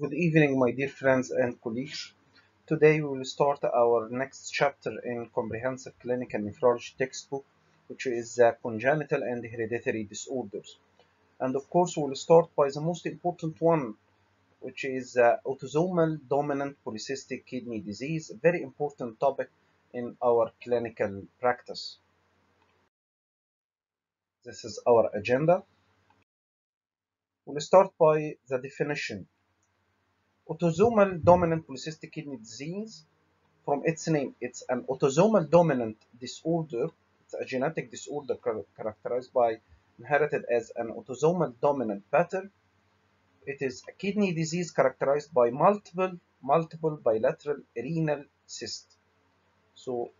Good evening, my dear friends and colleagues. Today we will start our next chapter in Comprehensive Clinical Nephrology textbook, which is uh, Congenital and Hereditary Disorders. And of course, we will start by the most important one, which is uh, autosomal dominant polycystic kidney disease, a very important topic in our clinical practice. This is our agenda. We'll start by the definition. Autosomal dominant polycystic kidney disease, from its name, it's an autosomal dominant disorder. It's a genetic disorder characterized by inherited as an autosomal dominant pattern. It is a kidney disease characterized by multiple, multiple bilateral renal cysts. So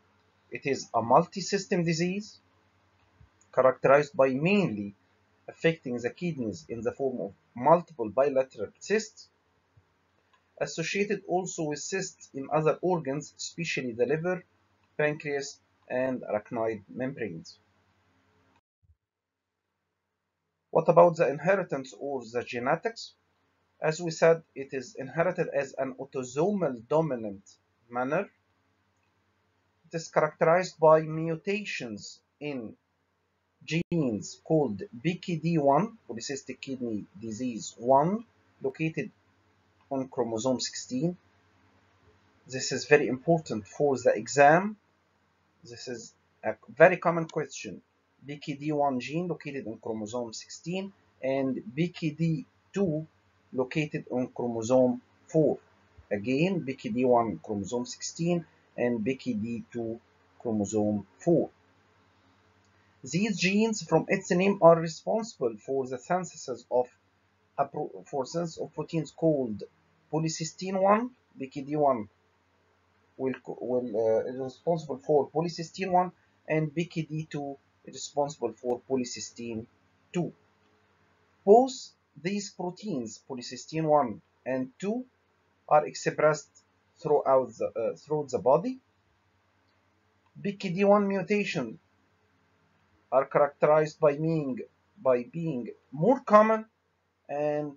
it is a multi-system disease characterized by mainly affecting the kidneys in the form of multiple bilateral cysts, associated also with cysts in other organs, especially the liver, pancreas, and arachnoid membranes. What about the inheritance or the genetics? As we said, it is inherited as an autosomal dominant manner. It is characterized by mutations in genes called PKD1, polycystic kidney disease 1, located on chromosome 16. This is very important for the exam. This is a very common question. PKD1 gene located on chromosome 16 and PKD2 located on chromosome 4. Again, PKD1 chromosome 16 and PKD2 chromosome 4. These genes, from its name, are responsible for the synthesis of for synthesis of proteins called polycystin 1, PKD1 will, will uh, is responsible for polycystin 1 and PKD2 is responsible for polycystin 2. Both these proteins, polycystin 1 and 2, are expressed throughout the, uh, throughout the body. PKD1 mutation are characterized by being, by being more common and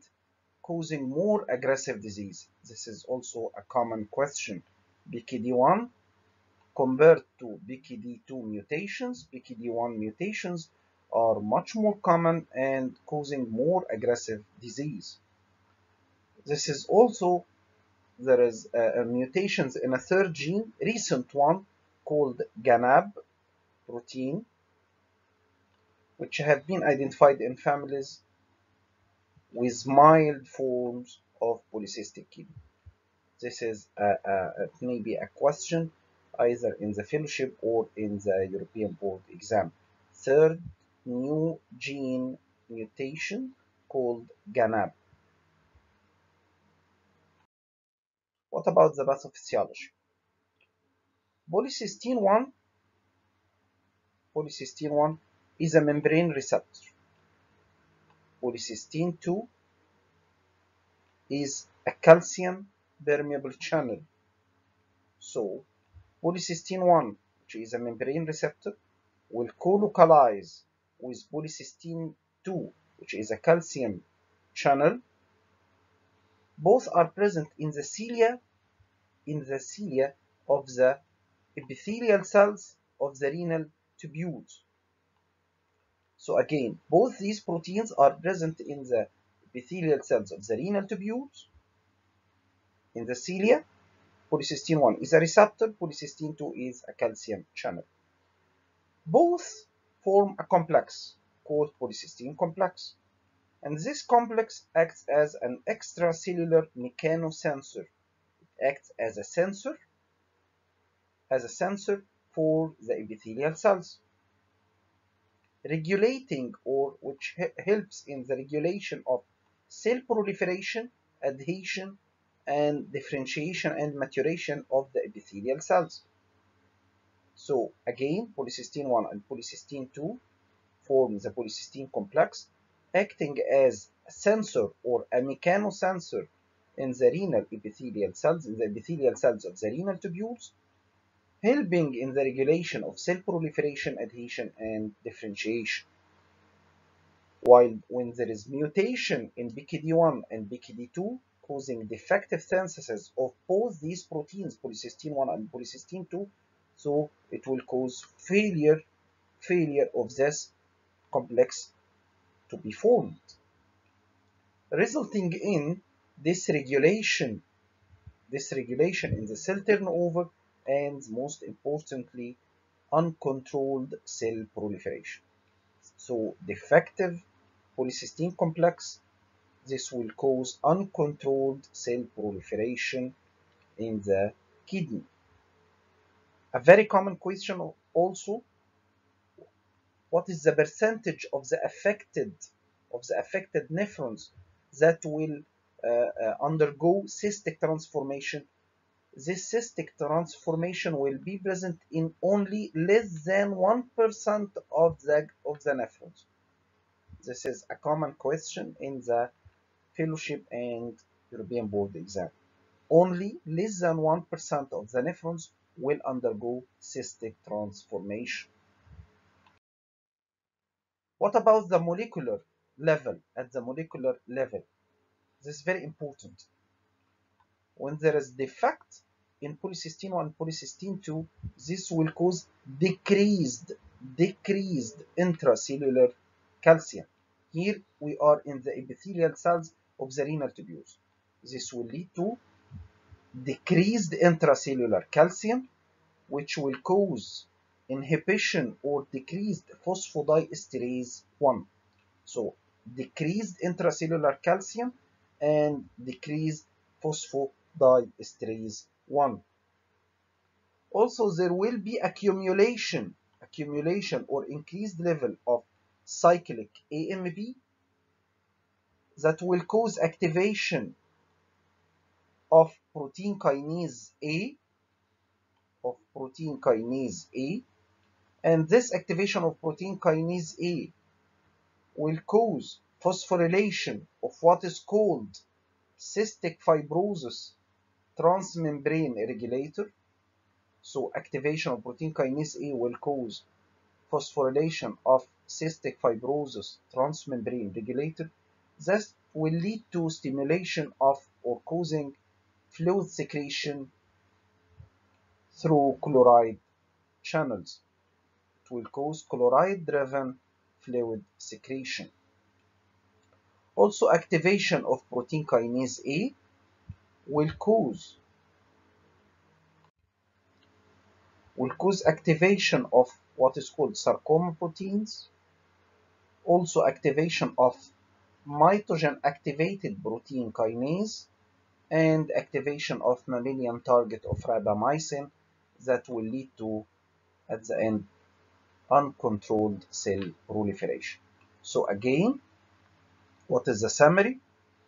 causing more aggressive disease. This is also a common question. PKD1 compared to PKD2 mutations, PKD1 mutations are much more common and causing more aggressive disease. This is also, there is uh, mutations in a third gene, recent one called GANAB protein, which have been identified in families with mild forms of polycystic kidney. This is a, a, maybe a question either in the fellowship or in the European board exam. Third new gene mutation called GANAB. What about the pathophysiology? Polycystin 1 Polycystin 1 is a membrane receptor. Polycystin 2 is a calcium permeable channel. So, polycystin 1, which is a membrane receptor, will co-localize with polycystin 2, which is a calcium channel. Both are present in the cilia, in the cilia of the epithelial cells of the renal tubules. So again, both these proteins are present in the epithelial cells of the renal tubules. In the cilia, polycystin 1 is a receptor, polycystin 2 is a calcium channel. Both form a complex called polycystin complex. And this complex acts as an extracellular mechanosensor. It acts as a sensor, as a sensor for the epithelial cells regulating or which helps in the regulation of cell proliferation, adhesion, and differentiation and maturation of the epithelial cells. So again, polycystin 1 and polycystin 2 form the polycystin complex, acting as a sensor or a mechanosensor in the renal epithelial cells, in the epithelial cells of the renal tubules, helping in the regulation of cell proliferation, adhesion, and differentiation. While when there is mutation in PKD1 and PKD2, causing defective synthesis of both these proteins, polycystin 1 and polycystin 2. So it will cause failure, failure of this complex to be formed, resulting in dysregulation, dysregulation in the cell turnover, and most importantly, uncontrolled cell proliferation. So defective polycystin complex, this will cause uncontrolled cell proliferation in the kidney. A very common question also, what is the percentage of the affected of the affected nephrons that will uh, uh, undergo cystic transformation this cystic transformation will be present in only less than 1% of the, of the nephrons. This is a common question in the fellowship and European board exam. Only less than 1% of the nephrons will undergo cystic transformation. What about the molecular level? At the molecular level, this is very important when there is defect in polycystin 1 and polycystin 2, this will cause decreased, decreased intracellular calcium. Here we are in the epithelial cells of the renal tubules. This will lead to decreased intracellular calcium, which will cause inhibition or decreased phosphodiesterase 1. So decreased intracellular calcium and decreased phosphodiesterase 1. Also, there will be accumulation, accumulation or increased level of cyclic AMP that will cause activation of protein kinase A, of protein kinase A, and this activation of protein kinase A will cause phosphorylation of what is called cystic fibrosis transmembrane regulator. So activation of protein kinase A will cause phosphorylation of cystic fibrosis transmembrane regulator. This will lead to stimulation of or causing fluid secretion through chloride channels. It will cause chloride-driven fluid secretion. Also, activation of protein kinase A will cause will cause activation of what is called sarcoma proteins, also activation of mitogen activated protein kinase, and activation of mammalian target of rapamycin that will lead to, at the end, uncontrolled cell proliferation. So again, what is the summary?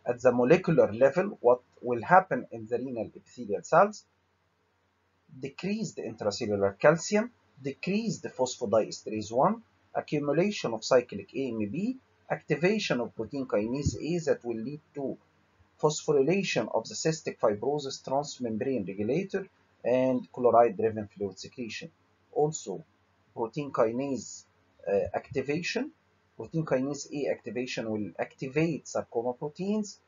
At the molecular level, what will happen in the renal epithelial cells? Decreased intracellular calcium, decreased phosphodiesterase 1, accumulation of cyclic AMP, activation of protein kinase A that will lead to phosphorylation of the cystic fibrosis transmembrane regulator and chloride-driven fluid secretion. Also, protein kinase uh, activation, protein kinase A activation will activate sarcoma proteins,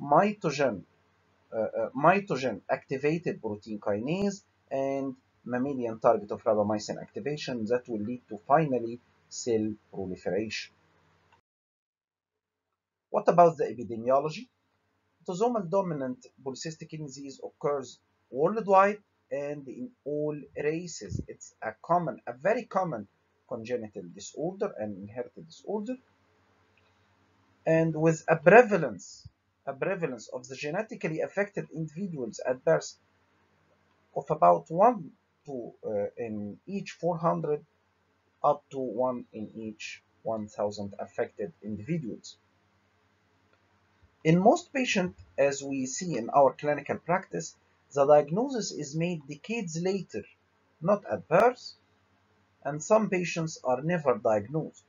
mitogen, Uh, uh, mitogen activated protein kinase, and mammalian target of rapamycin activation that will lead to finally cell proliferation. What about the epidemiology? Autosomal dominant polycystic kidney disease occurs worldwide and in all races. It's a common, a very common congenital disorder and inherited disorder. And with a prevalence, prevalence of the genetically affected individuals at birth of about 1 to uh, in each 400 up to 1 in each 1000 affected individuals. In most patients, as we see in our clinical practice, the diagnosis is made decades later, not at birth, and some patients are never diagnosed.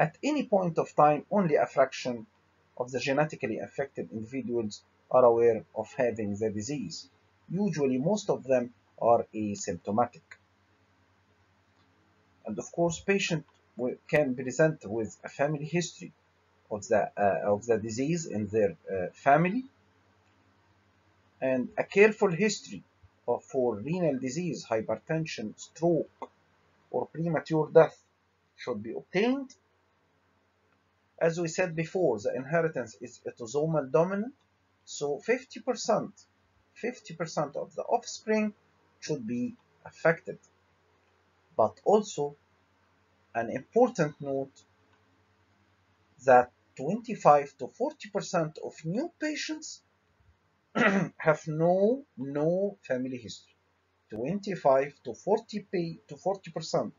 At any point of time, only a fraction of the genetically affected individuals are aware of having the disease. Usually, most of them are asymptomatic. And of course, patient can present with a family history of the, uh, of the disease in their uh, family and a careful history of, for renal disease, hypertension, stroke, or premature death should be obtained. As we said before, the inheritance is autosomal dominant, so 50%, 50% of the offspring should be affected. But also, an important note that 25 to 40% of new patients have no no family history. 25 to 40 to 40%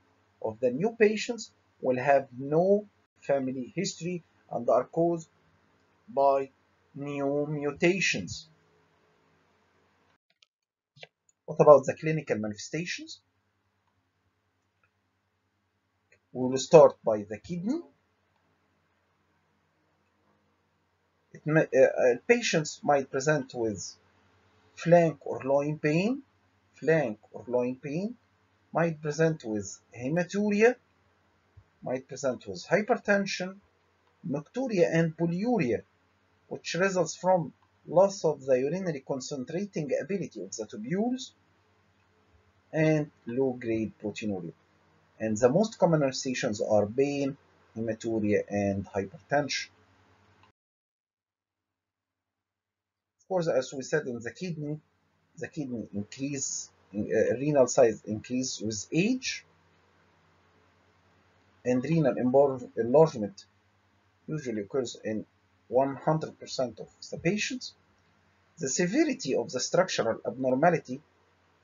of the new patients will have no family history and are caused by new mutations. What about the clinical manifestations? We will start by the kidney. May, uh, patients might present with flank or loin pain, flank or loin pain, might present with hematuria, might present with hypertension, nocturia and polyuria, which results from loss of the urinary concentrating ability of the tubules, and low-grade proteinuria. And the most common manifestations are pain, hematuria, and hypertension. Of course, as we said in the kidney, the kidney increase, uh, renal size increase with age, and renal enlargement usually occurs in 100% of the patients. The severity of the structural abnormality,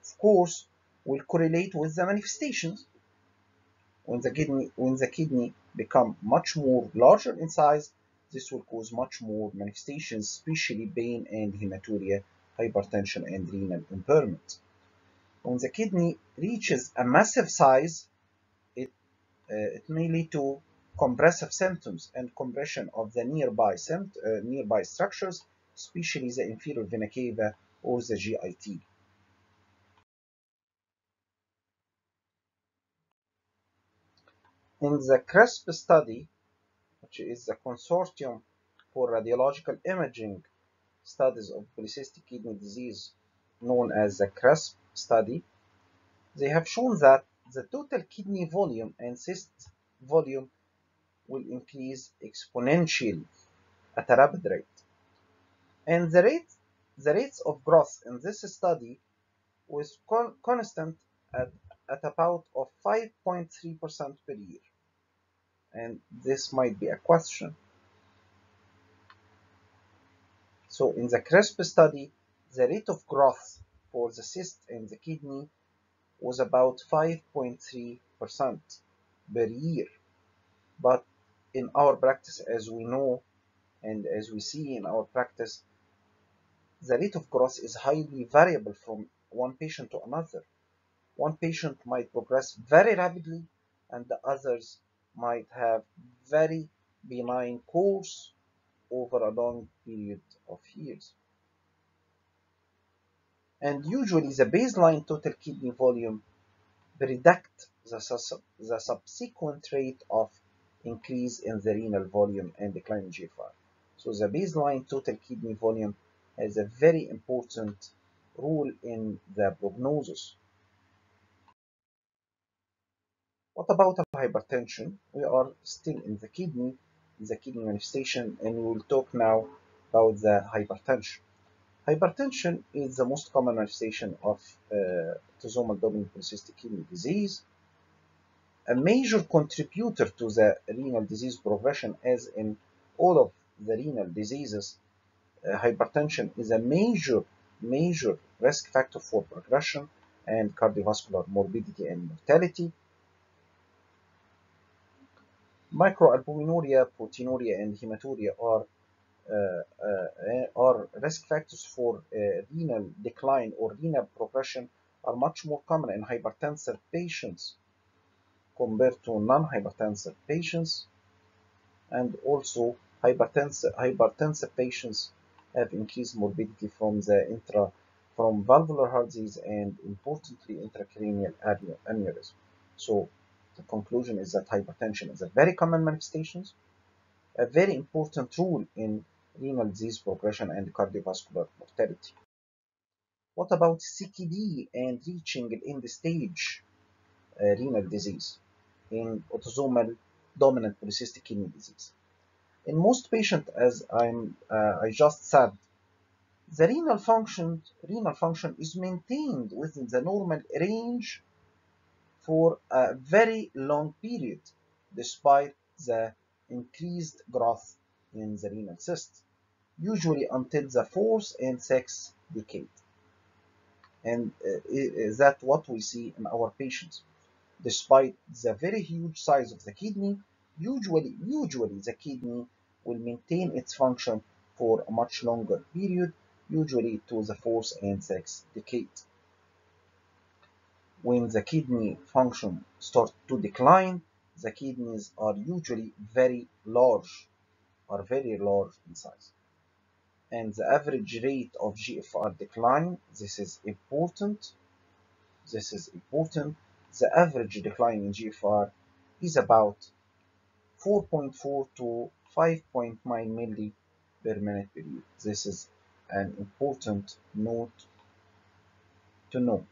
of course, will correlate with the manifestations. When the kidney, when the kidney become much more larger in size, this will cause much more manifestations, especially pain and hematuria, hypertension, and renal impairment. When the kidney reaches a massive size, it may lead to compressive symptoms and compression of the nearby, uh, nearby structures, especially the inferior vena cava or the GIT. In the CRISP study, which is the Consortium for Radiological Imaging Studies of Polycystic Kidney Disease, known as the CRISP study, they have shown that the total kidney volume and cyst volume will increase exponentially at a rapid rate. And the rate, the rates of growth in this study was con constant at, at about of 5.3% per year. And this might be a question. So in the CRISP study, the rate of growth for the cyst in the kidney was about 5.3% per year. But in our practice, as we know and as we see in our practice, the rate of growth is highly variable from one patient to another. One patient might progress very rapidly and the others might have very benign course over a long period of years. And usually the baseline total kidney volume predict the, the subsequent rate of increase in the renal volume and decline in GFR. So the baseline total kidney volume has a very important role in the prognosis. What about hypertension? We are still in the kidney, the kidney manifestation, and we will talk now about the hypertension. Hypertension is the most common manifestation of uh, autosomal dominant polycystic kidney disease. A major contributor to the renal disease progression, as in all of the renal diseases, uh, hypertension is a major, major risk factor for progression and cardiovascular morbidity and mortality. Microalbuminuria, proteinuria, and hematuria are uh, uh, are risk factors for uh, renal decline or renal progression are much more common in hypertensive patients compared to non-hypertensive patients and also hypertensive, hypertensive patients have increased morbidity from the intra from valvular heart disease and importantly intracranial aneurysm. So the conclusion is that hypertension is a very common manifestation a very important role in renal disease progression and cardiovascular mortality. What about CKD and reaching end stage uh, renal disease in autosomal dominant polycystic kidney disease? In most patients, as I'm, uh, I just said, the renal function, renal function is maintained within the normal range for a very long period, despite the increased growth in the renal cyst, usually until the fourth and sixth decade. And uh, that's what we see in our patients. Despite the very huge size of the kidney, usually, usually the kidney will maintain its function for a much longer period, usually to the fourth and sixth decade. When the kidney function starts to decline, the kidneys are usually very large, are very large in size. And the average rate of GFR decline, this is important, this is important. The average decline in GFR is about 4.4 to 5.9 milli per minute per year. This is an important note to know.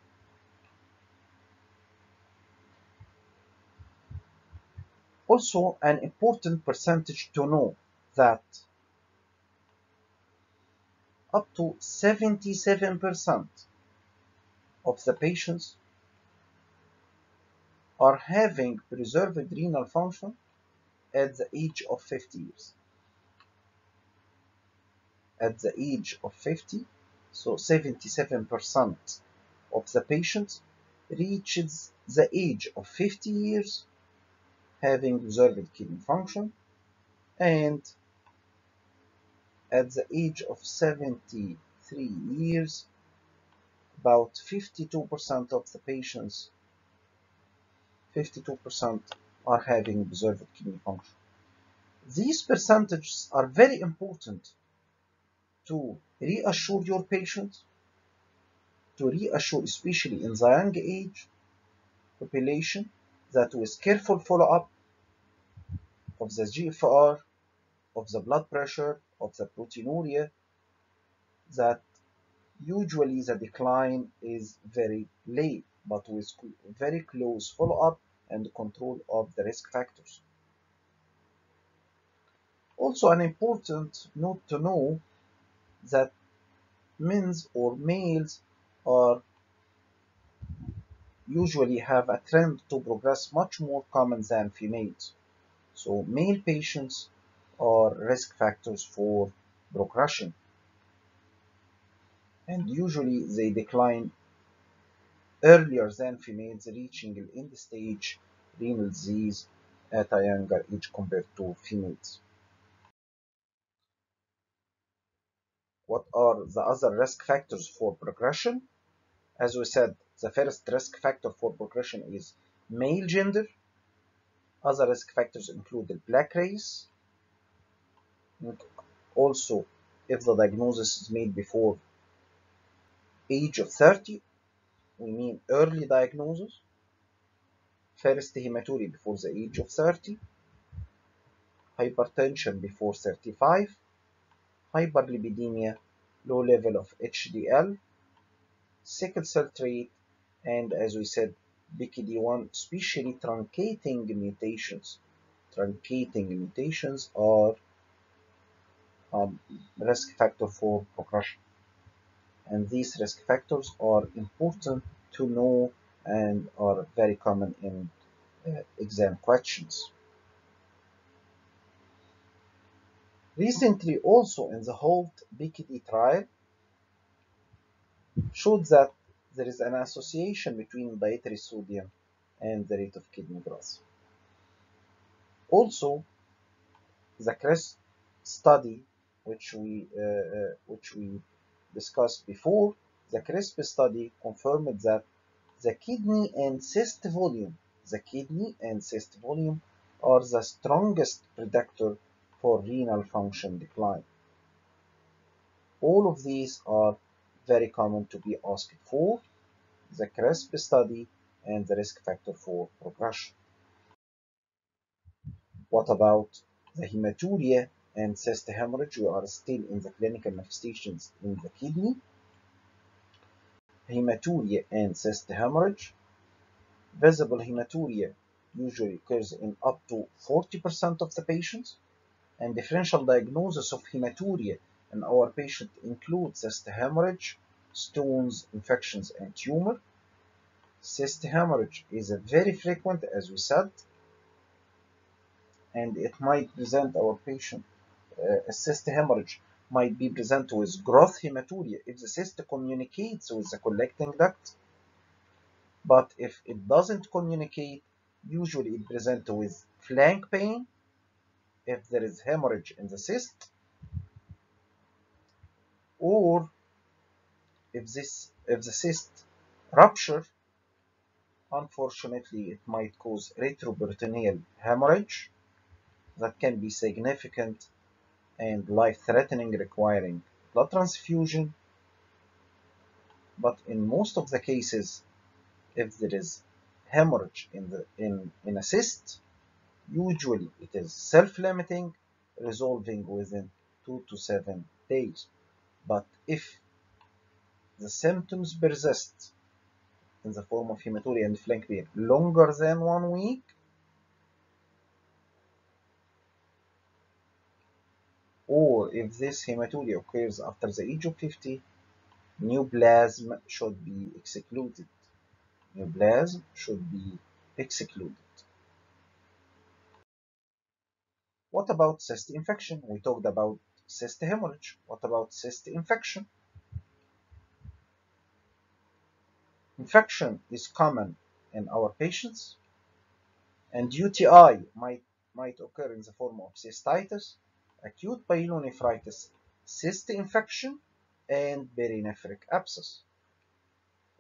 Also, an important percentage to know that up to 77% of the patients are having preserved renal function at the age of 50 years. At the age of 50, so 77% of the patients reaches the age of 50 years having preserved kidney function and at the age of 73 years about 52% of the patients 52% are having preserved kidney function. These percentages are very important to reassure your patient, to reassure especially in the young age population that with careful follow-up of the GFR, of the blood pressure, of the proteinuria, that usually the decline is very late, but with very close follow-up and control of the risk factors. Also an important note to know that men's or males are usually have a trend to progress much more common than females. So male patients are risk factors for progression. And usually they decline earlier than females reaching the end stage renal disease at a younger age compared to females. What are the other risk factors for progression? As we said, the first risk factor for progression is male gender. Other risk factors include the black race. Also, if the diagnosis is made before age of 30, we mean early diagnosis. First hematuria before the age of 30. Hypertension before 35. Hyperlipidemia, low level of HDL. Sickle cell trait and as we said PKD1 especially truncating mutations truncating mutations are um, risk factor for progression and these risk factors are important to know and are very common in uh, exam questions recently also in the HALT PKD trial showed that there is an association between dietary sodium and the rate of kidney growth. Also, the CRISP study, which we uh, uh, which we discussed before, the CRISP study confirmed that the kidney and cyst volume, the kidney and cyst volume are the strongest predictor for renal function decline. All of these are very common to be asked for, the CRISP study and the risk factor for progression. What about the hematuria and cyst hemorrhage, we are still in the clinical manifestations in the kidney. Hematuria and cyst hemorrhage. Visible hematuria usually occurs in up to 40% of the patients, and differential diagnosis of hematuria in our patient includes cyst hemorrhage, stones, infections, and tumor. Cyst hemorrhage is very frequent, as we said, and it might present our patient Uh, a cyst hemorrhage might be present with gross hematuria if the cyst communicates with the collecting duct. But if it doesn't communicate, usually it presents with flank pain if there is hemorrhage in the cyst, or if this if the cyst rupture, unfortunately it might cause retroperitoneal hemorrhage that can be significant and life-threatening requiring blood transfusion. But in most of the cases if there is hemorrhage in the in, in a cyst usually it is self-limiting resolving within 2 to 7 days. But if the symptoms persist in the form of hematuria and flank pain longer than one week or if this hematuria occurs after the age of 50, neoplasm should be excluded. Neoplasm should be excluded. What about cyst infection? We talked about cyst hemorrhage. What about cyst infection? Infection is common in our patients, and UTI might, might occur in the form of cystitis, acute pyelonephritis, cyst infection, and perinephric abscess.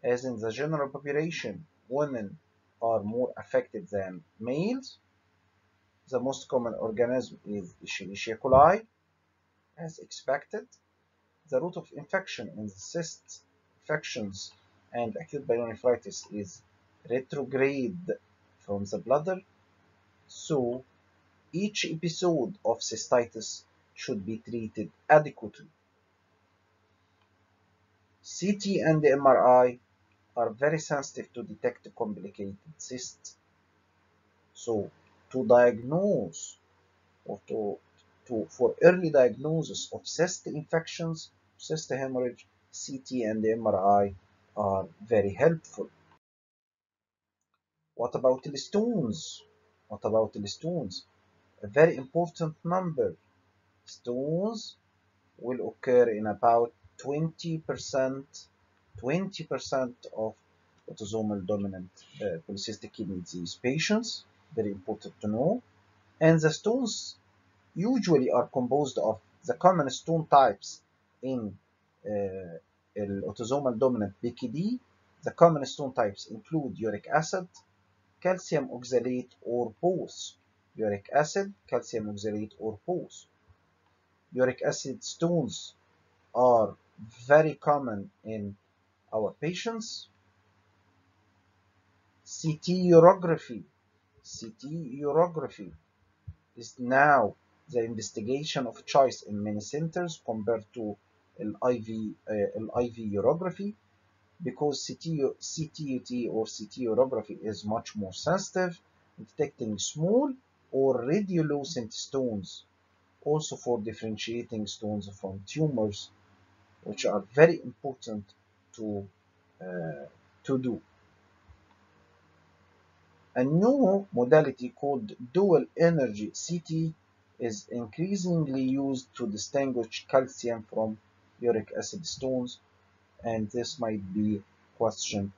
As in the general population, women are more affected than males. The most common organism is Escherichia coli, as expected. The route of infection in the cyst infections and acute pyelonephritis is retrograde from the bladder, so each episode of cystitis should be treated adequately. CT and MRI are very sensitive to detect complicated cysts. So to diagnose or to, to for early diagnosis of cyst infections, cyst hemorrhage, CT and MRI are very helpful. What about the stones? What about the stones? A very important number. Stones will occur in about 20% 20% of autosomal dominant uh, polycystic kidney disease patients. Very important to know. And the stones usually are composed of the common stone types in uh, autosomal dominant PKD. The common stone types include uric acid, calcium oxalate, or both. Uric acid, calcium oxalate, or both. Uric acid stones are very common in our patients. CT urography. CT urography is now the investigation of choice in many centers compared to IV, uh, IV urography because CT, CTUT or CT urography is much more sensitive in detecting small or radiolucent stones, also for differentiating stones from tumors, which are very important to, uh, to do. A new modality called dual energy CT is increasingly used to distinguish calcium from uric acid stones and this might be questioned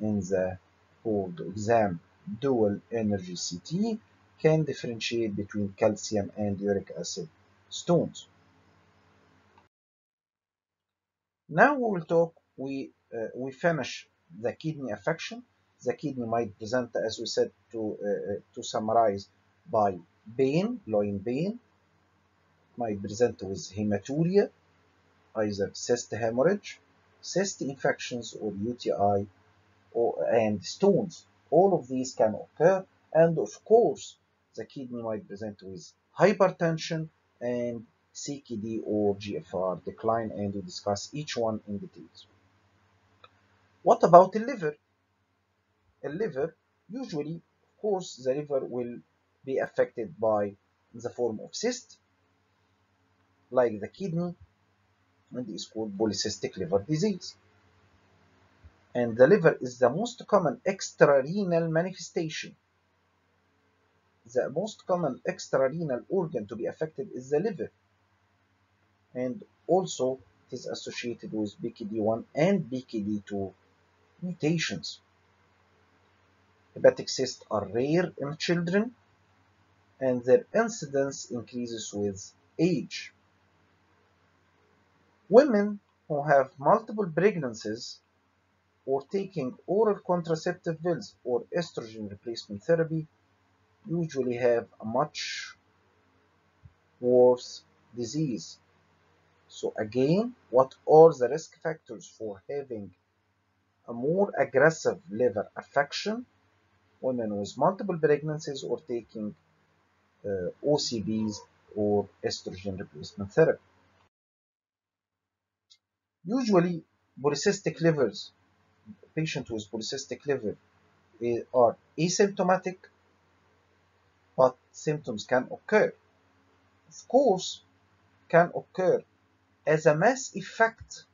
in the board exam. Dual energy CT can differentiate between calcium and uric acid stones. Now we will talk, we, uh, we finish the kidney affection. The kidney might present, as we said, to, uh, to summarize, by pain, loin pain, might present with hematuria, either cyst hemorrhage, cyst infections or UTI, or, and stones. All of these can occur, and of course, the kidney might present with hypertension, and CKD or GFR decline, and we discuss each one in details. What about the liver? The liver, usually, of course, the liver will be affected by the form of cyst, like the kidney, and is called polycystic liver disease. And the liver is the most common extrarenal manifestation. The most common extrarenal organ to be affected is the liver. And also it is associated with PKD1 and PKD2 mutations. Hepatic cysts are rare in children and their incidence increases with age. Women who have multiple pregnancies or taking oral contraceptive pills or estrogen replacement therapy usually have a much worse disease. So again, what are the risk factors for having a more aggressive liver affection? Women with multiple pregnancies or taking uh, or estrogen replacement therapy. Usually, polycystic livers, patients with polycystic liver are asymptomatic, but symptoms can occur. Of course, can occur as a mass effect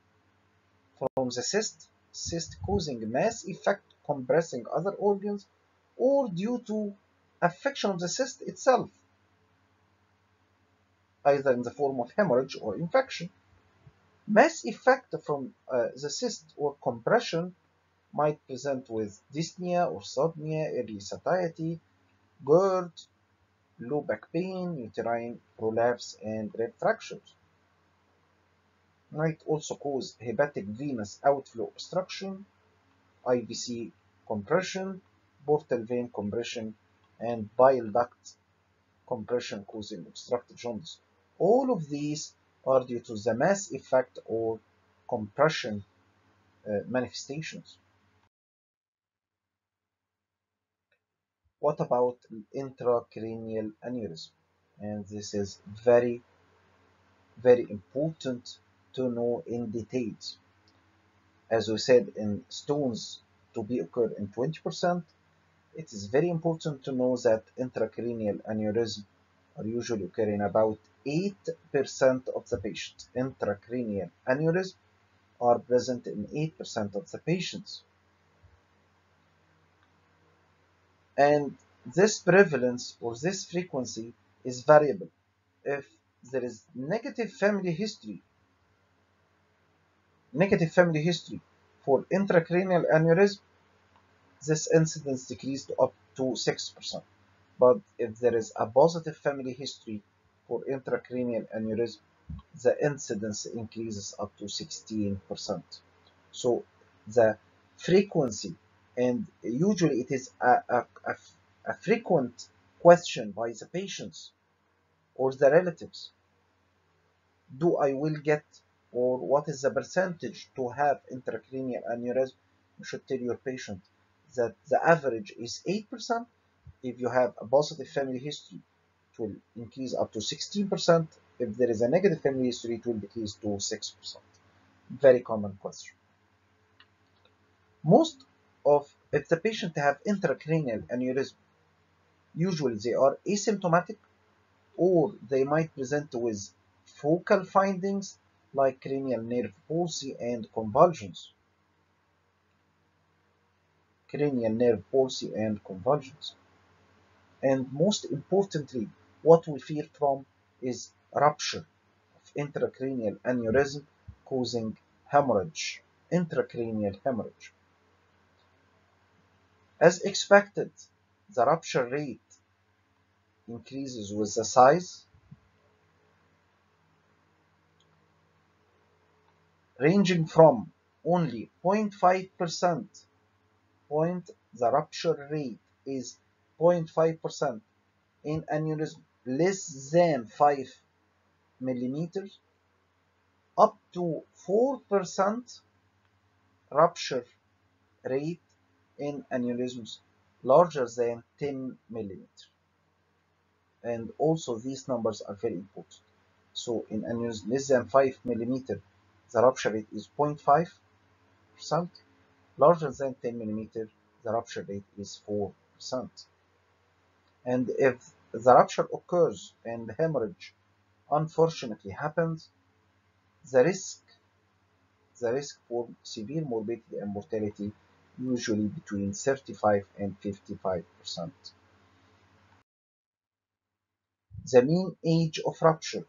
from the cyst, cyst causing mass effect compressing other organs, or due to affection of the cyst itself, either in the form of hemorrhage or infection. Mass effect from uh, the cyst or compression might present with dyspnea or sodnia, early satiety, GERD, low back pain, uterine prolapse, and rib fractures. Might also cause hepatic venous outflow obstruction, IVC compression, portal vein compression, and bile duct compression causing obstructive jaundice. All of these are due to the mass effect or compression uh, manifestations. What about intracranial aneurysm? And this is very, very important to know in details. As we said, in stones to be occurred in 20%, it is very important to know that intracranial aneurysm are usually occurring about 8% of the patients. Intracranial aneurysm are present in 8% of the patients. And this prevalence or this frequency is variable. If there is negative family history, negative family history for intracranial aneurysm, this incidence decreased up to 6%. But if there is a positive family history for intracranial aneurysm, the incidence increases up to 16%. So the frequency, and usually it is a, a, a, a frequent question by the patients or the relatives. Do I will get or what is the percentage to have intracranial aneurysm? You should tell your patient that the average is 8%. If you have a positive family history, it will increase up to 16%. If there is a negative family history, it will decrease to 6%. Very common question. Most of, if the patient have intracranial aneurysm, usually they are asymptomatic or they might present with focal findings like cranial nerve palsy and convulsions. Cranial nerve palsy and convulsions. And most importantly, what we fear from is rupture of intracranial aneurysm causing hemorrhage, intracranial hemorrhage. As expected, the rupture rate increases with the size, ranging from only 0.5% point, the rupture rate is 0.5% in aneurysm less than 5 millimeters up to 4% rupture rate in aneurysms larger than 10 millimeters. and also these numbers are very important. So in aneurysm less than 5 millimeter, the rupture rate is 0.5 percent. Larger than 10 millimeter, the rupture rate is 4 percent. And if the rupture occurs and hemorrhage unfortunately happens, the risk the risk for severe morbidity and mortality usually between 35 and 55 percent. The mean age of rupture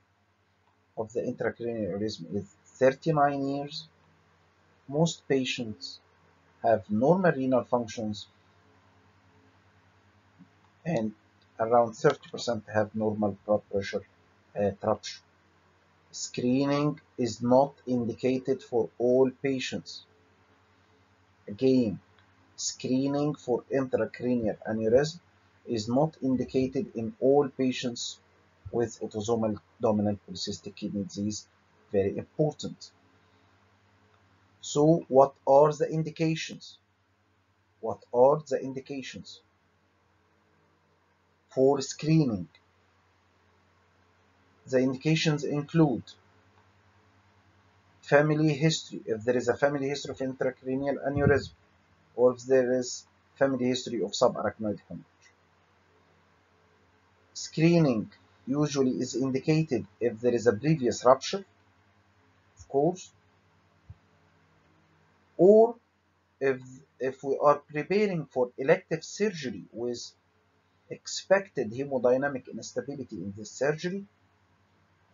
of the intracranial aneurysm is 39 years. Most patients have normal renal functions and around 30% have normal blood pressure at rupture. Screening is not indicated for all patients. Again, screening for intracranial aneurysm is not indicated in all patients with autosomal dominant polycystic kidney disease. Very important. So, what are the indications? What are the indications for screening? The indications include family history, if there is a family history of intracranial aneurysm, or if there is family history of subarachnoid hemorrhage. Screening usually is indicated if there is a previous rupture, of course, or if, if we are preparing for elective surgery with expected hemodynamic instability in this surgery,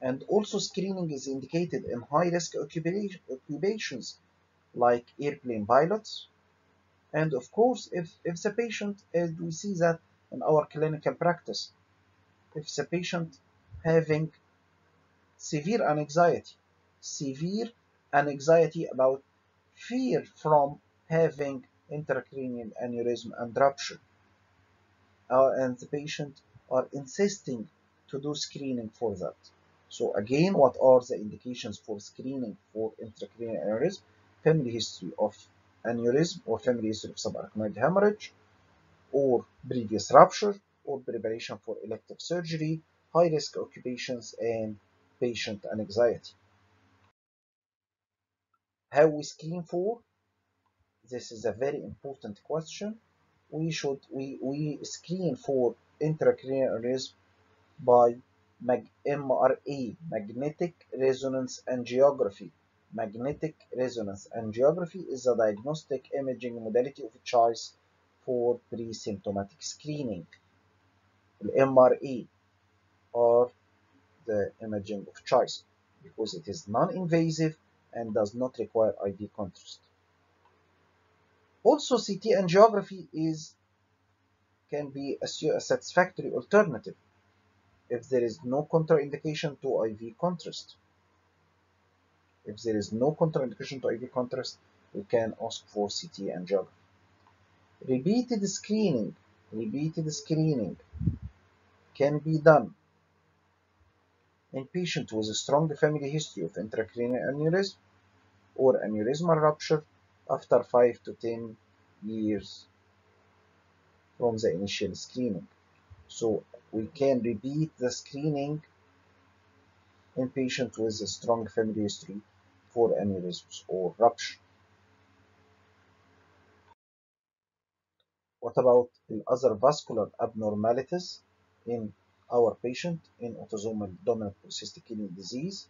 and also screening is indicated in high-risk occupations like airplane pilots, and of course, if, if the patient, as we see that in our clinical practice, if the patient having severe anxiety, severe anxiety about fear from having intracranial aneurysm and rupture, uh, and the patient are insisting to do screening for that. So again, what are the indications for screening for intracranial aneurysm? Family history of aneurysm or family history of subarachnoid hemorrhage, or previous rupture, or preparation for elective surgery, high-risk occupations, and patient anxiety. How we screen for? This is a very important question. We should we, we screen for intracranial aneurysm by MRA, magnetic resonance angiography. Magnetic resonance angiography is a diagnostic imaging modality of choice for pre-symptomatic screening. MRA or the imaging of choice because it is non-invasive and does not require IV contrast. Also, CT angiography is can be a satisfactory alternative if there is no contraindication to IV contrast. If there is no contraindication to IV contrast, we can ask for CT angiography. Repeated screening, repeated screening can be done in patients with a strong family history of intracranial aneurysm or aneurysmal rupture after 5 to 10 years from the initial screening. So we can repeat the screening in patients with a strong family history for aneurysms or rupture. What about the other vascular abnormalities in our patient in autosomal dominant polycystic kidney disease?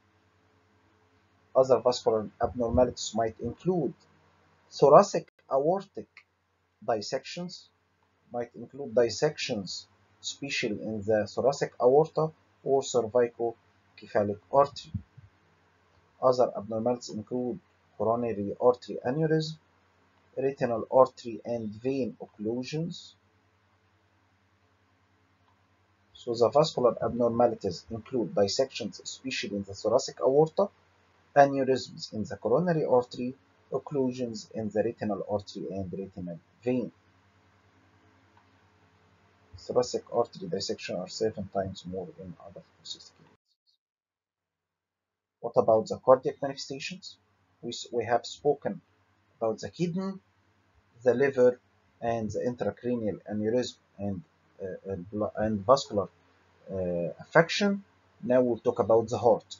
Other vascular abnormalities might include thoracic aortic dissections, might include dissections, especially in the thoracic aorta or cervicocephalic artery. Other abnormalities include coronary artery aneurysm, retinal artery and vein occlusions. So the vascular abnormalities include dissections, especially in the thoracic aorta, aneurysms in the coronary artery, occlusions in the retinal artery and retinal vein. Thoracic aortic dissection are seven times more in other polycystic What about the cardiac manifestations? We, we have spoken about the kidney, the liver, and the intracranial aneurysm and, uh, and vascular uh, affection. Now we'll talk about the heart.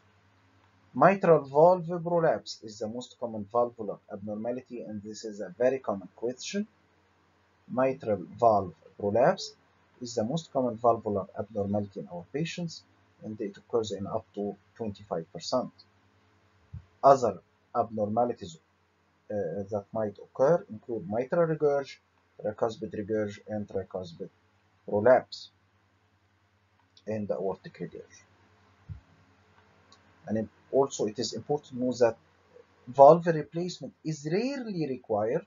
Mitral valve prolapse is the most common valvular abnormality, and this is a very common question. Mitral valve prolapse is the most common valvular abnormality in our patients, and it occurs in up to 25%. Other abnormalities uh, that might occur include mitral regurg, tricuspid regurg, and tricuspid prolapse, and aortic regurg. And also, it is important to know that valve replacement is rarely required.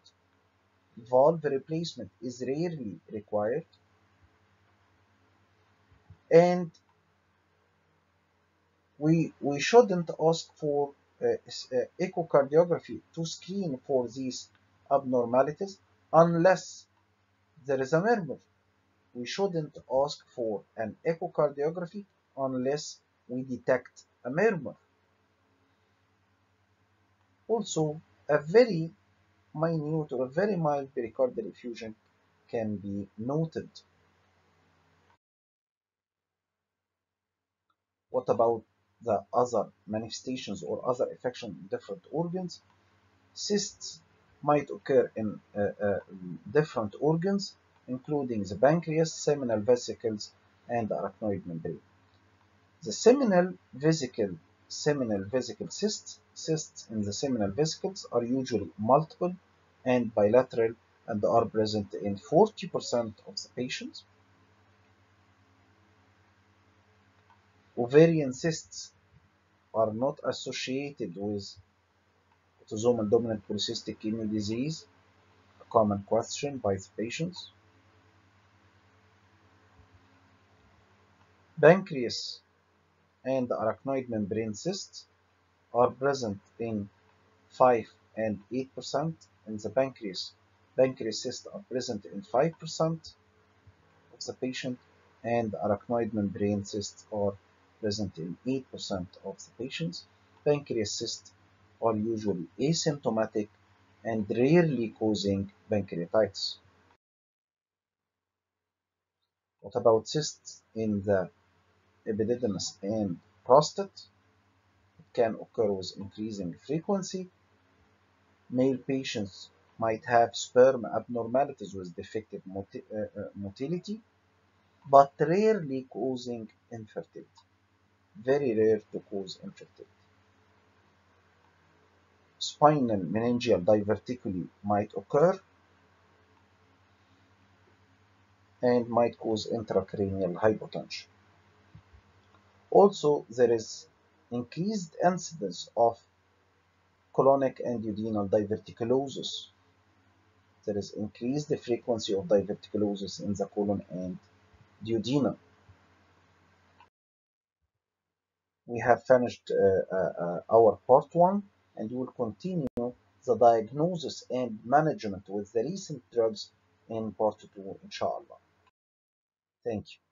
Valve replacement is rarely required. And we, we shouldn't ask for uh, uh, echocardiography to screen for these abnormalities unless there is a murmur. We shouldn't ask for an echocardiography unless we detect a murmur. Also, a very minute or a very mild pericardial effusion can be noted. What about the other manifestations or other affection in different organs? Cysts might occur in uh, uh, different organs, including the pancreas, seminal vesicles, and arachnoid membrane. The seminal vesicle, seminal vesicle cysts, cysts in the seminal vesicles are usually multiple and bilateral and are present in 40% of the patients. Ovarian cysts are not associated with autosomal dominant polycystic kidney disease, a common question by the patients. Pancreas and arachnoid membrane cysts are present in 5 and 8% in the pancreas. Pancreas cysts are present in 5% of the patient and arachnoid membrane cysts are present in 8% of the patients. Pancreas cysts are usually asymptomatic and rarely causing pancreatitis. What about cysts in the epididymis and prostate? It can occur with increasing frequency. Male patients might have sperm abnormalities with defective uh, uh, motility, but rarely causing infertility. Very rare to cause infertility. Spinal meningeal diverticuli might occur and might cause intracranial hypotension. Also, there is increased incidence of colonic and duodenal diverticulosis. There is increased frequency of diverticulosis in the colon and duodenum. We have finished uh, uh, our part one and we will continue the diagnosis and management with the recent drugs in part two, inshallah. Thank you.